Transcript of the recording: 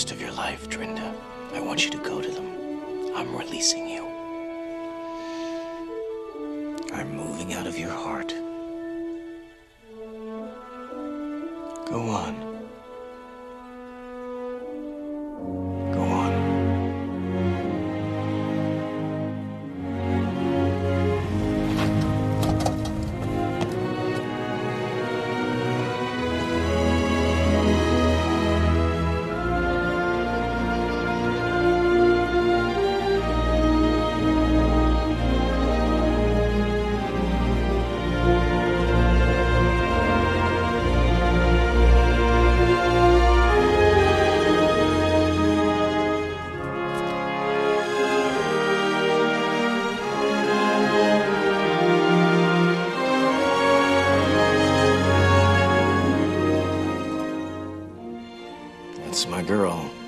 rest of your life, Dorinda. I want you to go to them. I'm releasing you. I'm moving out of your heart. Go on. Girl.